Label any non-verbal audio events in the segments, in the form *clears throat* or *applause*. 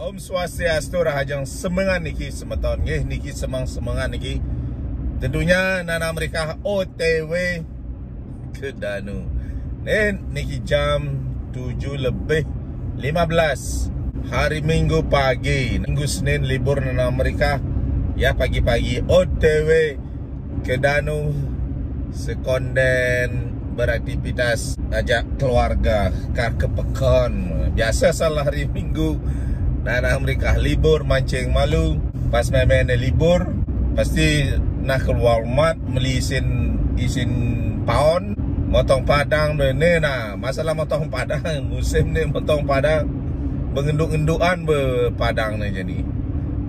Om Swastiastu Rahajang semangat niki semeton nggih niki semang semangat niki. Tentunya nana mereka OTW ke Danu. Nih niki jam 7 lebih 15 hari Minggu pagi. Minggu Senin libur nana mereka ya pagi-pagi OTW ke Danu sekonden beraktivitas ajak keluarga ke pekan biasa salah hari Minggu Nah, mereka libur mancing malu. Pas main-main libur pasti nak keluar mat beli isin isin pound motong padang ni nah masalah motong padang. *laughs* Musim ni motong padang mengenduk-endukan be padang ni. Jadi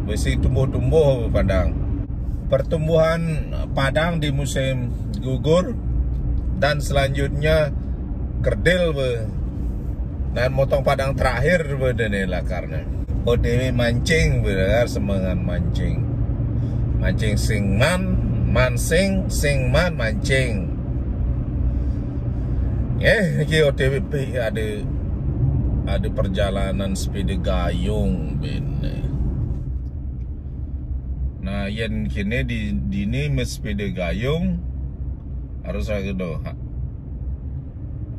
mesti tumbuh-tumbuh padang pertumbuhan padang di musim gugur dan selanjutnya kerdil be dan motong padang terakhir be ni lah karena. ODW mancing benar semangat mancing. Mancing sing man mancing sing man mancing. Eh ini ODW ada ada perjalanan sepeda gayung bene. Nah yang kini di dini sepeda gayung harus ada do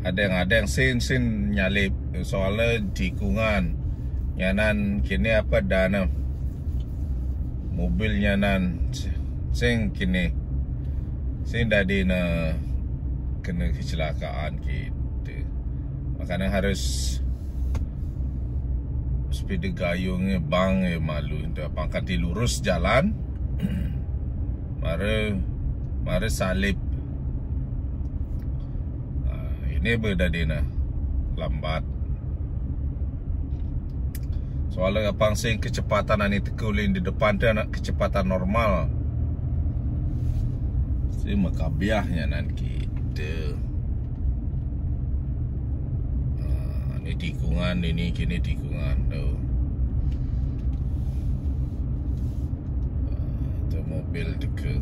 ada yang ada yang sin sin nyalip. Soalnya tikungan. Nyanan kini apa dana? Mobil nyanan. Sing kini. Sing dadi na kena kecelakaan gitu makanya harus sepeda gayungnya bang eh malu. Itu pangkat lurus jalan *clears throat* mare mare salib neighbor dah dia. Lambat Soalan apang sing kecepatan ani tekulin di depan tu nak kecepatan normal. Si makabiahnya nan kita. Ah, ha, ini tikungan ini kini tikungan tu. Ha, tu mobil dekat.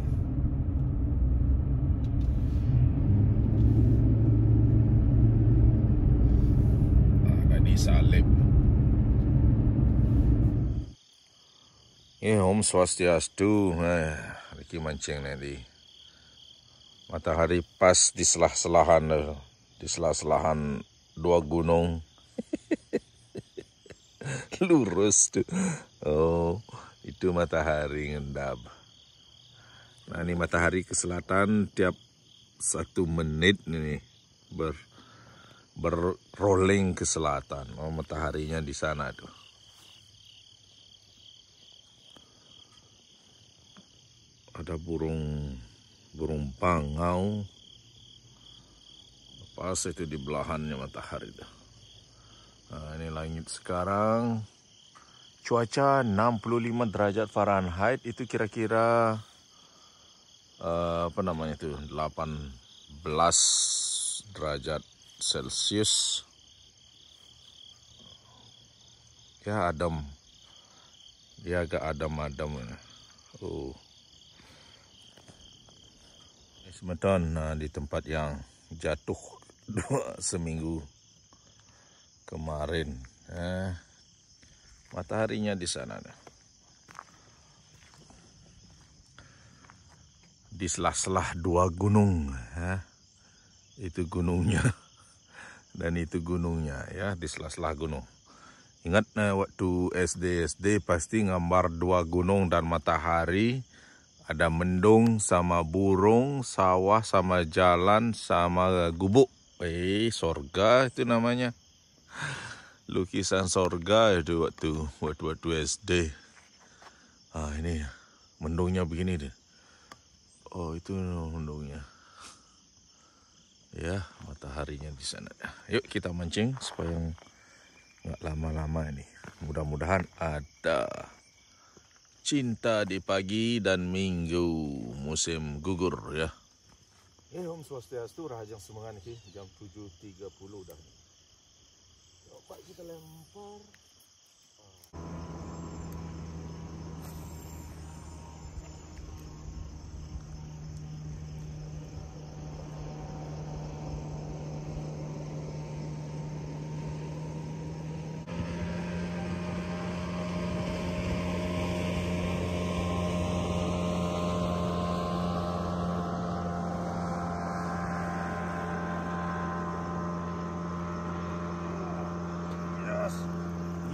Ya, Om Swastiastu. Eh, lagi mancing nanti. Matahari pas di selah-selahan eh, di selah-selahan dua gunung. *laughs* Lurus tuh. Oh, itu matahari ngendap. Nah, ini matahari ke selatan tiap satu menit ini ber berrolling ke selatan. Oh, mataharinya di sana tuh. Ada burung burung pangau. Pas itu di belahannya matahari dah. Nah, ini langit sekarang. Cuaca 65 derajat Fahrenheit itu kira-kira uh, apa namanya itu 18 derajat Celcius ya adem dia agak adem-adem oh semeton uh, di tempat yang jatuh *laughs* dua seminggu kemarin. Eh, mataharinya di sana. Di selah-selah dua gunung. Eh, itu gunungnya. *laughs* Dan itu gunungnya ya di selah-selah gunung. Ingat eh, waktu SD SD pasti gambar dua gunung dan matahari ada mendung sama burung, sawah sama jalan sama gubuk. Eh, sorga itu namanya. Lukisan sorga itu waktu waktu waktu SD. Ah ini mendungnya begini deh. Oh itu mendungnya. Ya mataharinya di sana. Yuk kita mancing supaya nggak lama-lama ini. Mudah-mudahan ada cinta di pagi dan minggu musim gugur ya. Ini Om Swastiastu Rahajang Semangat nih jam 7.30 dah. Coba kita lempar.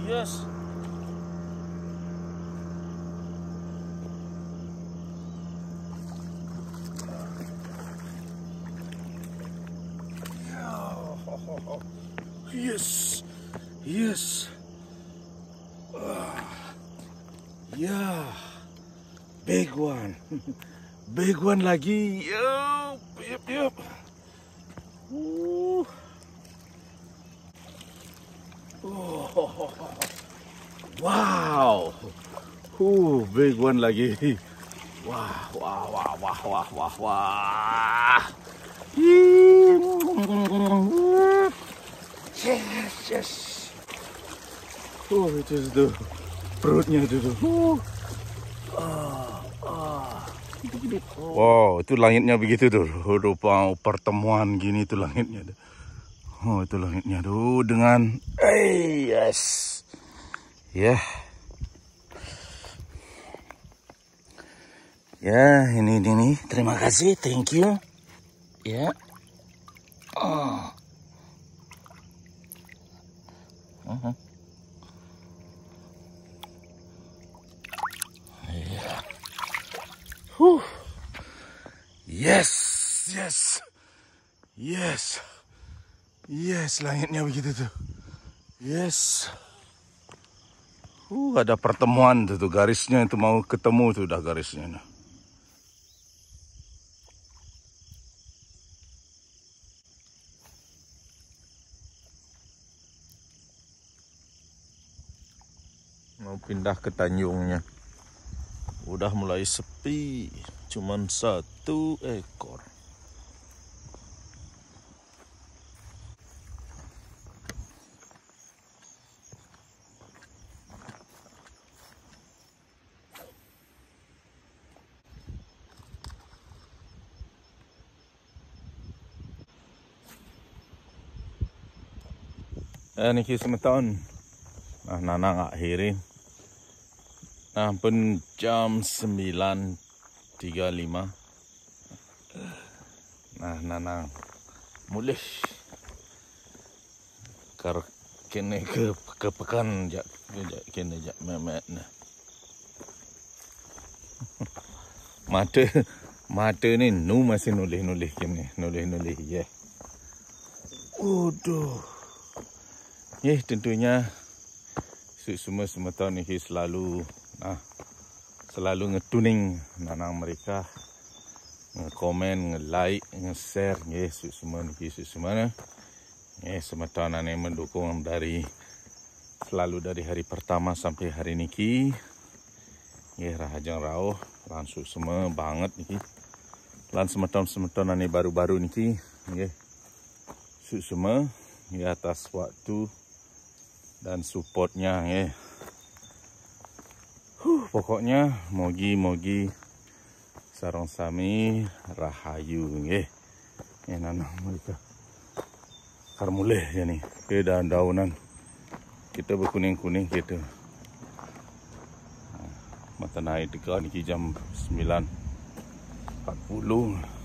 Yes. Yes. Yes. Ah. Yeah. Big one. *laughs* Big one lagi. Yup, yup, yup. Uh. Oh. Wow. Uh, big one lagi. Wah, wah, wah, wah, wah, wah, wah. Yes, yes. Oh, itu tuh perutnya itu tuh. Wow, itu langitnya begitu tuh. Rupa pertemuan gini tuh langitnya tuh. Oh, itu langitnya tuh dengan eh yes. Ya. Yeah. Ya, ini ini nih. Terima kasih, thank you. Ya. Oh. Uh -huh. Yeah. Yes, yes, yes, yes. Langitnya begitu tuh. Yes. Uh, ada pertemuan tuh, tuh garisnya itu mau ketemu tuh udah garisnya. Nah. mau pindah ke Tanjungnya udah mulai sepi cuman satu ekor niki semeton. Nah, nana akhirin. Nah, pun jam 9.35. Nah, nanang mulih kar kene ke pekan jak kene jak memet nah. *laughs* mata mata ni nu masih nulis nulis kene nulis nulis ye. Yeah. Uduh. Ya, yeah, tentunya semua semua tahun ni selalu Nah, selalu ngetuning nanang mereka nge-komen, nge-like, nge-share nge semua ni semua ni. Nge semata nane mendukung dari selalu dari hari pertama sampai hari niki. Nge rahajang rao langsung semua banget niki. Lan semeton semeton nane baru-baru niki. Nge semua di atas waktu dan supportnya nge. Huh, pokoknya mogi-mogi sarong sami rahayu nggih. Enak mereka. Karmuleh ya nih, ke daunan. Kita berkuning-kuning gitu. Mata naik dekat ni jam 9.40.